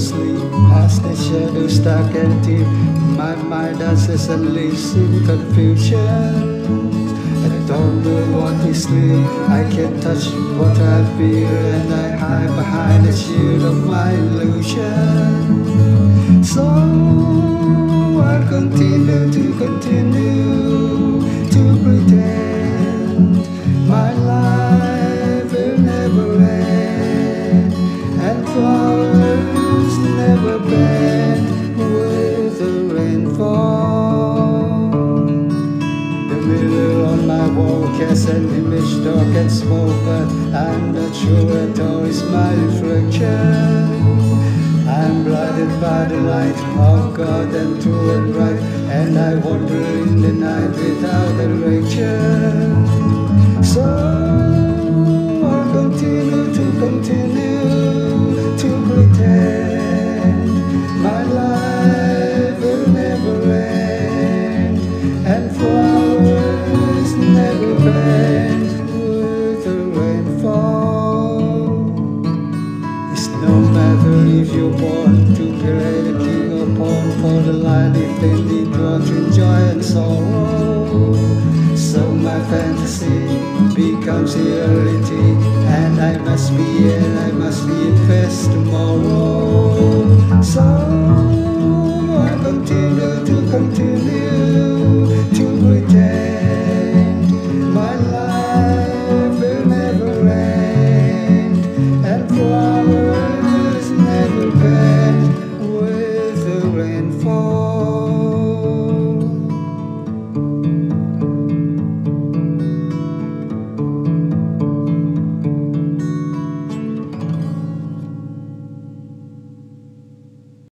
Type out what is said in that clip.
shadow stuck and deep. My mind dances and lives in confusion. I don't know what is real. I can't touch what I feel, and I hide behind the shield of my illusion. So I continue to continue to pretend and small, but I'm not sure at all my reflection. I'm blinded by the light of God and true and right, and I wander in the night without matter you're born to create a king born for the light if they need watching joy and sorrow. So my fantasy becomes reality, and I must be and I must be in. So